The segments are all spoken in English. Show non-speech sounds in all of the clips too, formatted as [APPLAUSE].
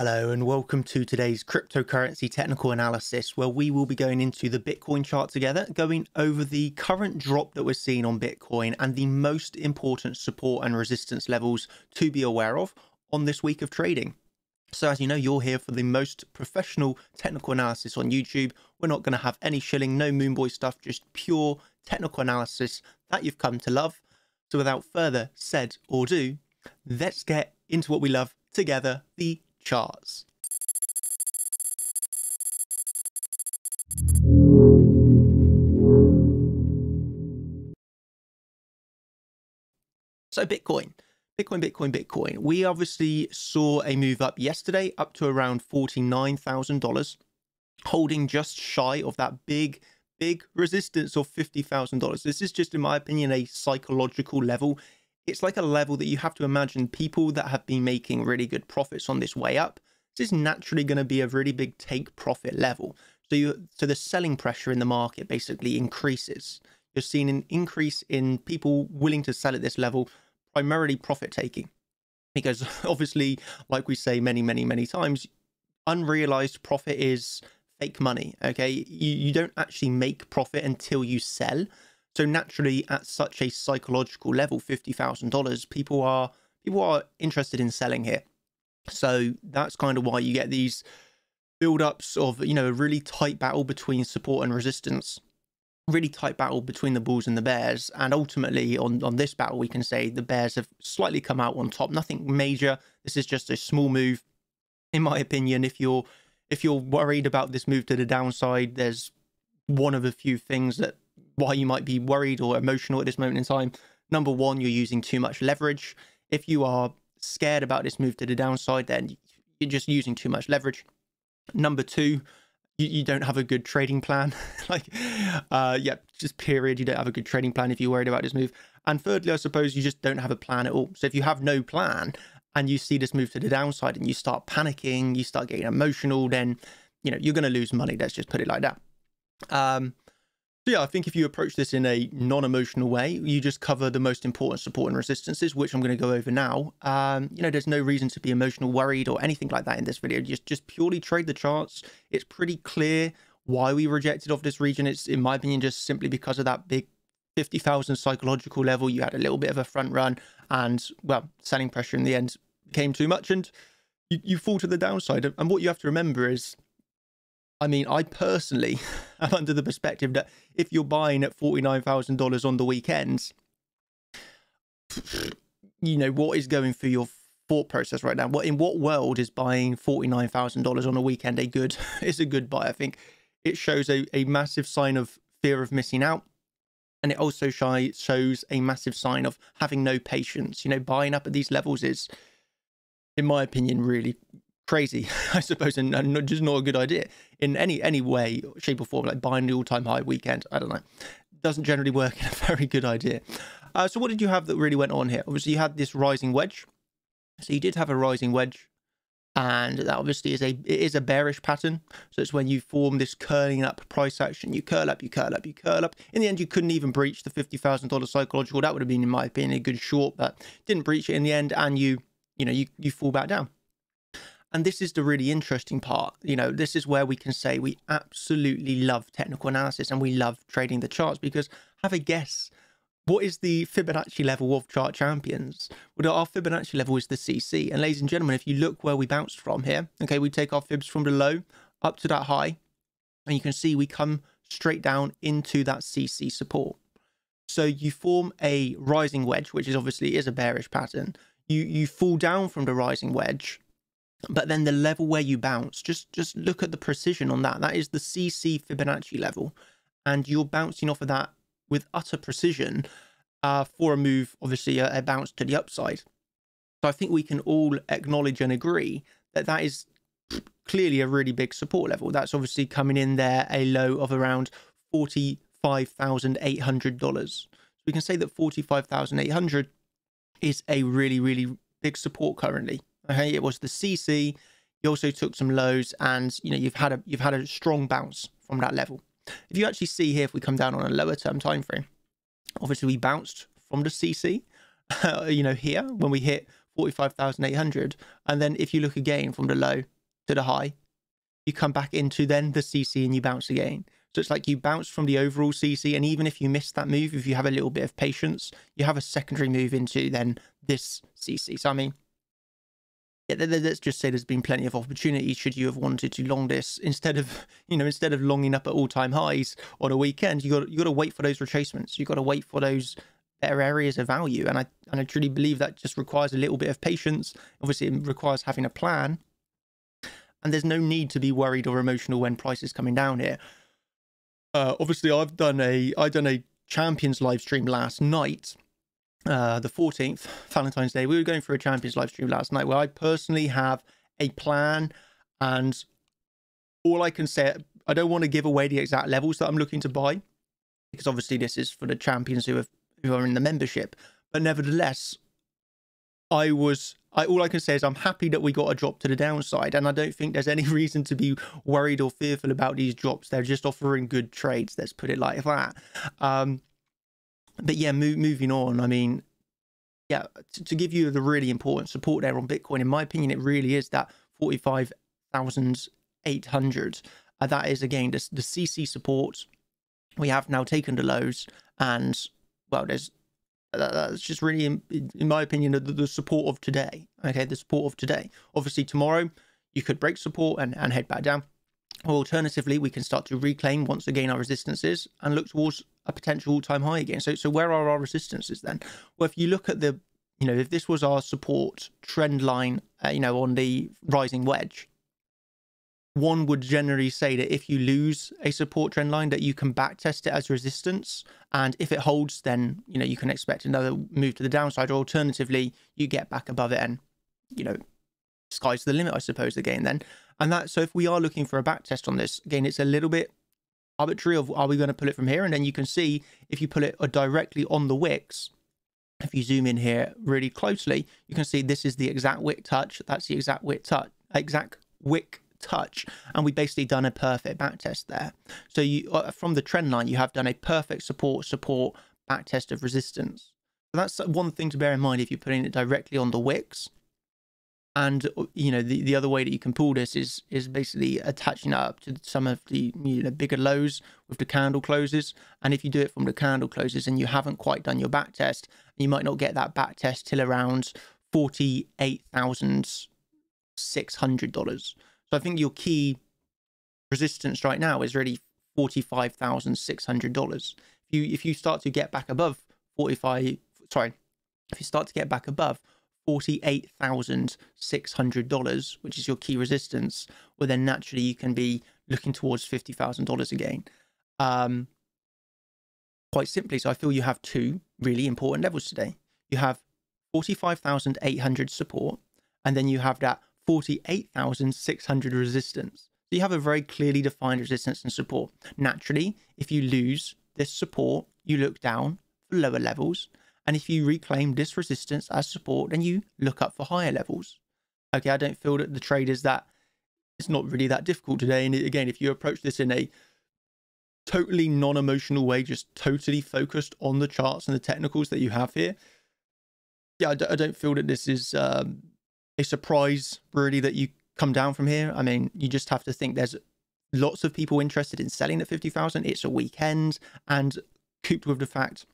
Hello and welcome to today's cryptocurrency technical analysis where we will be going into the Bitcoin chart together, going over the current drop that we're seeing on Bitcoin and the most important support and resistance levels to be aware of on this week of trading. So as you know, you're here for the most professional technical analysis on YouTube. We're not going to have any shilling, no Moonboy stuff, just pure technical analysis that you've come to love. So without further said or do, let's get into what we love together, the charts. So Bitcoin, Bitcoin, Bitcoin, Bitcoin. We obviously saw a move up yesterday up to around $49,000, holding just shy of that big, big resistance of $50,000. This is just, in my opinion, a psychological level it's like a level that you have to imagine people that have been making really good profits on this way up. This is naturally going to be a really big take profit level. So you so the selling pressure in the market basically increases. You're seeing an increase in people willing to sell at this level, primarily profit taking. Because [LAUGHS] obviously, like we say many, many, many times, unrealized profit is fake money. Okay. You, you don't actually make profit until you sell. So naturally, at such a psychological level, fifty thousand dollars, people are people are interested in selling here. So that's kind of why you get these build-ups of you know a really tight battle between support and resistance, really tight battle between the bulls and the bears, and ultimately on on this battle we can say the bears have slightly come out on top. Nothing major. This is just a small move, in my opinion. If you're if you're worried about this move to the downside, there's one of a few things that why you might be worried or emotional at this moment in time. Number one, you're using too much leverage. If you are scared about this move to the downside, then you're just using too much leverage. Number two, you, you don't have a good trading plan. [LAUGHS] like, uh, yeah, just period. You don't have a good trading plan if you're worried about this move. And thirdly, I suppose you just don't have a plan at all. So if you have no plan and you see this move to the downside and you start panicking, you start getting emotional, then you know you're going to lose money. Let's just put it like that. Um, so yeah, I think if you approach this in a non-emotional way, you just cover the most important support and resistances, which I'm going to go over now. Um, you know, there's no reason to be emotional, worried, or anything like that in this video. Just just purely trade the charts. It's pretty clear why we rejected off this region. It's in my opinion just simply because of that big 50,000 psychological level. You had a little bit of a front run, and well, selling pressure in the end came too much, and you, you fall to the downside. And what you have to remember is I mean, I personally am [LAUGHS] under the perspective that if you're buying at $49,000 on the weekends, [SNIFFS] you know, what is going through your thought process right now? What in what world is buying $49,000 on a weekend a good [LAUGHS] is a good buy? I think it shows a, a massive sign of fear of missing out. And it also shy, shows a massive sign of having no patience. You know, buying up at these levels is, in my opinion, really crazy, [LAUGHS] I suppose, and, and just not a good idea in any any way, shape, or form. Like buying the all time high weekend, I don't know, doesn't generally work [LAUGHS] in a very good idea. Uh, so, what did you have that really went on here? Obviously, you had this rising wedge. So you did have a rising wedge, and that obviously is a it is a bearish pattern. So it's when you form this curling up price action. You curl up, you curl up, you curl up. In the end, you couldn't even breach the fifty thousand dollars psychological. That would have been, in my opinion, a good short, but didn't breach it in the end, and you you know you you fall back down. And this is the really interesting part. You know, this is where we can say we absolutely love technical analysis and we love trading the charts because have a guess. What is the Fibonacci level of chart champions? Well, our Fibonacci level is the CC. And ladies and gentlemen, if you look where we bounced from here, okay, we take our fibs from the low up to that high, and you can see we come straight down into that CC support. So you form a rising wedge, which is obviously is a bearish pattern. You you fall down from the rising wedge but then the level where you bounce, just just look at the precision on that. That is the CC Fibonacci level, and you're bouncing off of that with utter precision uh, for a move, obviously a, a bounce to the upside. So I think we can all acknowledge and agree that that is clearly a really big support level. That's obviously coming in there a low of around forty-five thousand eight hundred dollars. So we can say that forty-five thousand eight hundred is a really really big support currently. Okay, it was the CC. You also took some lows, and you know you've had a you've had a strong bounce from that level. If you actually see here, if we come down on a lower term time frame, obviously we bounced from the CC. [LAUGHS] you know here when we hit 45,800. And then if you look again from the low to the high, you come back into then the CC and you bounce again. So it's like you bounce from the overall CC, and even if you miss that move, if you have a little bit of patience, you have a secondary move into then this CC. So I mean, yeah, let's just say there's been plenty of opportunities should you have wanted to long this instead of [LAUGHS] you know instead of longing up at all time highs on a weekend. You got you got to wait for those retracements. You got to wait for those better areas of value, and I and I truly believe that just requires a little bit of patience. Obviously, it requires having a plan, and there's no need to be worried or emotional when price is coming down here. Uh, obviously, I've done a I done a champions live stream last night, uh, the 14th, Valentine's Day. We were going for a champions live stream last night where I personally have a plan, and all I can say, I don't want to give away the exact levels that I'm looking to buy because obviously this is for the champions who have who are in the membership. But nevertheless, I was I, all I can say is I'm happy that we got a drop to the downside, and I don't think there's any [LAUGHS] reason to be worried or fearful about these drops. They're just offering good trades. Let's put it like that. Um, but yeah, mo- moving on. I mean, yeah, to, to, give you the really important support there on Bitcoin, in my opinion, it really is that forty-five thousand eight hundred. Uh, that is again the, the CC support. We have now taken the lows, and well, there's uh, uh, uh, that's just really, in, in my opinion, the, the, support of today. Okay, the support of today. Obviously, tomorrow you could break support and, and head back down. Or alternatively, we can start to reclaim once again our resistances and look towards a potential all-time high again. So, so where are our resistances then? Well, if you look at the, you know, if this was our support trend line, uh, you know, on the rising wedge, one would generally say that if you lose a support trend line that you can backtest it as resistance and if it holds then you know you can expect another move to the downside or alternatively you get back above it and you know sky's the limit i suppose again then and that so if we are looking for a back test on this again it's a little bit arbitrary of are we going to pull it from here? And then you can see if you pull it directly on the wicks if you zoom in here really closely you can see this is the exact wick touch that's the exact wick touch exact wick touch and we basically done a perfect back test there. So you uh, from the trend line you have done a perfect support support back test of resistance. So that's one thing to bear in mind if you're putting it directly on the wicks and uh, you know the, the other way that you can pull this is is basically attaching up to some of the you know bigger lows with the candle closes and if you do it from the candle closes and you haven't quite done your back test you might not get that back test till around $48,600 so I think your key resistance right now is really forty-five thousand six hundred dollars. If you if you start to get back above forty-five, sorry, if you start to get back above forty-eight thousand six hundred dollars, which is your key resistance, well then naturally you can be looking towards fifty thousand dollars again. Um, quite simply, so I feel you have two really important levels today. You have forty-five thousand eight hundred support, and then you have that 48,600 resistance. So you have a very clearly defined resistance and support. Naturally, if you lose this support, you look down for lower levels. And if you reclaim this resistance as support, then you look up for higher levels. Okay, I don't feel that the trade is that it's not really that difficult today. And again, if you approach this in a totally non-emotional way, just totally focused on the charts and the technicals that you have here, yeah, I don't feel that this is um, a surprise really that you come down from here. I mean, you just have to think there's lots of people interested in selling at 50,000. It's a weekend and cooped with the fact,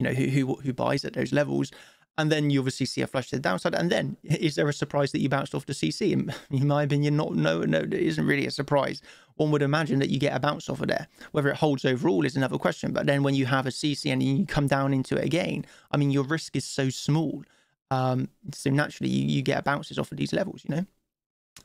you know, who, who, who buys at those levels. And then you obviously see a flush to the downside. And then [LAUGHS] is there a surprise that you bounced off to CC? In, [LAUGHS] in my opinion, not, no, no, it isn't really a surprise. One would imagine that you get a bounce off of there. Whether it holds overall is another question. But then when you have a CC and you come down into it again, I mean, your risk is so small um, so naturally, you, you get bounces off of these levels, you know.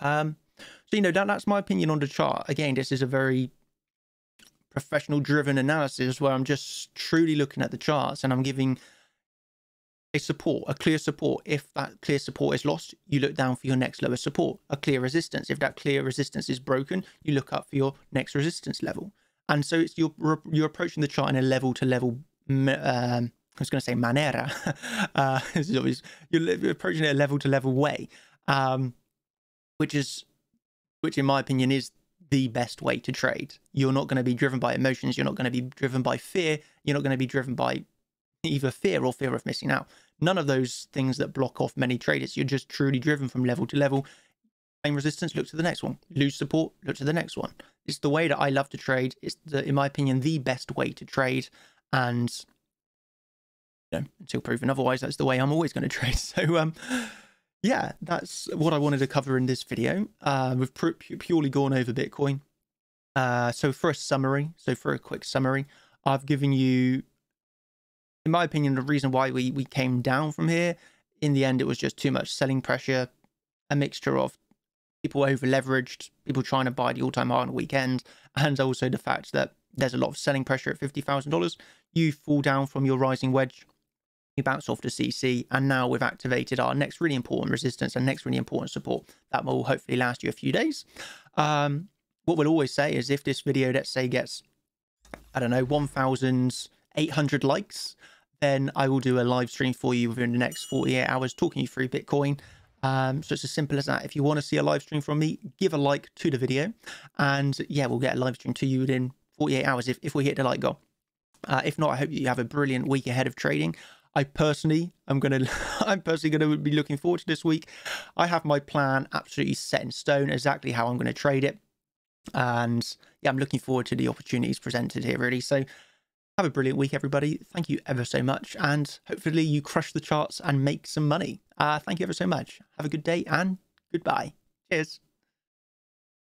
Um, so you know that that's my opinion on the chart. Again, this is a very professional driven analysis where I'm just truly looking at the charts and I'm giving a support, a clear support. If that clear support is lost, you look down for your next lower support. A clear resistance. If that clear resistance is broken, you look up for your next resistance level. And so it's you're you're approaching the chart in a level to level um, I was going to say manera. [LAUGHS] uh, [LAUGHS] you're approaching it a level to level way, um, which is, which in my opinion is the best way to trade. You're not going to be driven by emotions. You're not going to be driven by fear. You're not going to be driven by either fear or fear of missing out. None of those things that block off many traders. You're just truly driven from level to level. Gain resistance, look to the next one. Lose support, look to the next one. It's the way that I love to trade. It's, the, in my opinion, the best way to trade. And you know, until proven otherwise, that's the way I'm always going [LAUGHS] to trade. So, um, yeah, that's what I wanted to cover in this video. Uh, we've purely gone over Bitcoin. Uh, so for a summary, so for a quick summary, I've given you, in my opinion, the reason why we, we came down from here. In the end, it was just too much selling pressure, a mixture of people over leveraged, people trying to buy the all time high on the weekend, and also the fact that there's a lot of selling pressure at $50,000. You fall down from your rising wedge we bounce off to CC, and now we've activated our next really important resistance and next really important support. That will hopefully last you a few days. Um, what we'll always say is if this video, let's say, gets, I don't know, 1,800 likes, then I will do a live stream for you within the next 48 hours talking you through Bitcoin. Um, so it's as simple as that. If you want to see a live stream from me, give a like to the video. And yeah, we'll get a live stream to you within 48 hours if, if we hit the like goal. Uh, if not, I hope you have a brilliant week ahead of trading. I personally am going [LAUGHS] to, I'm personally going to be looking forward to this week. I have my plan absolutely set in stone, exactly how I'm going to trade it. And yeah, I'm looking forward to the opportunities presented here, really. So have a brilliant week, everybody. Thank you ever so much. And hopefully you crush the charts and make some money. Uh, thank you ever so much. Have a good day and goodbye. Cheers.